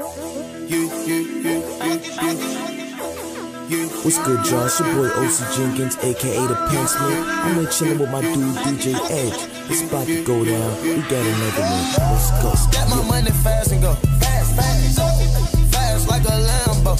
What's good, y'all? It's your boy OC Jenkins, aka the Pencilman. I'm here chilling with my dude DJ Edge. It's about to go down. We got another one. Let's go. Get my money fast and go. Fast, fast. Fast like a Lambo.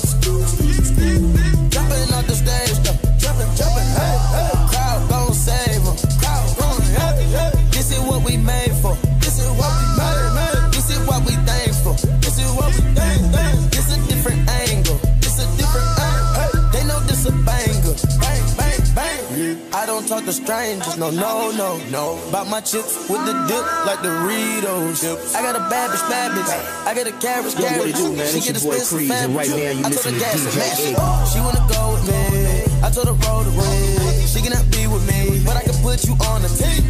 I don't talk to strangers. No, no, no, no. About my chips with the dip like Doritos. I got a bad bitch, bad bitch. I got a carriage, Yo, what carriage. it do, man? She It's get your boy Creed, and right now you I told listening to DJ. She wanna go with me. I told her roll the way. She cannot be with me, but I can put you on a team.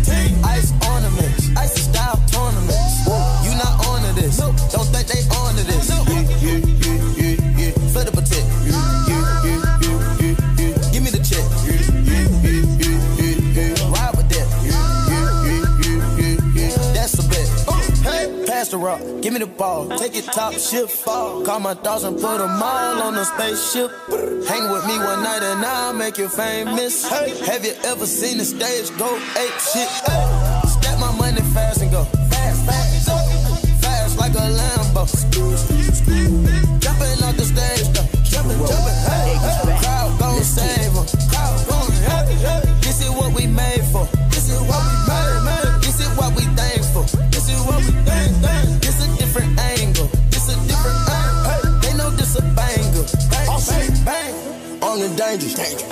Rock, give me the ball. Take it top shift. Call my dogs and put them all on the spaceship. Hang with me one night and I'll make you famous. Hey, have you ever seen the stage go ape shit? Hey, stack my money fast and go The dangerous,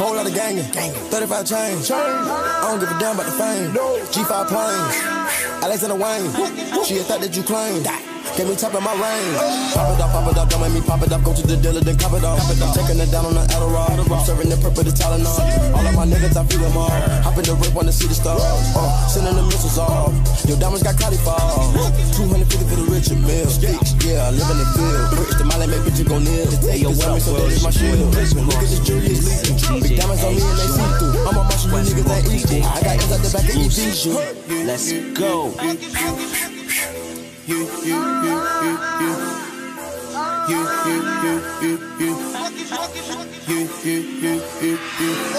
whole lot of gangin', 35 chains. I don't give a damn about the fame. G5 planes, Alexander Wayne. She a thought that you claim. Get me top of my range. Pop it up, pop it up, don't make me pop it up. Go to the dealer, then cop it off. I'm taking it down on the Adderall. I'm serving the purple, the Tylenol. All of my niggas, I feel them all. Hop in the rip, wanna see the stars. Uh, sending the missiles off. Your diamonds got cauliflower. 250 for the Richard Mille. Yeah, in the field. Bricks the Molly, make bitch go near. Hey, yo, wear me so that is my shield. Look at this jewelry, it's leaking. Big diamonds on me and they see through. I'm a muscle, you niggas ain't equal. I got M's out the back of EV shoot. Let's go. Stack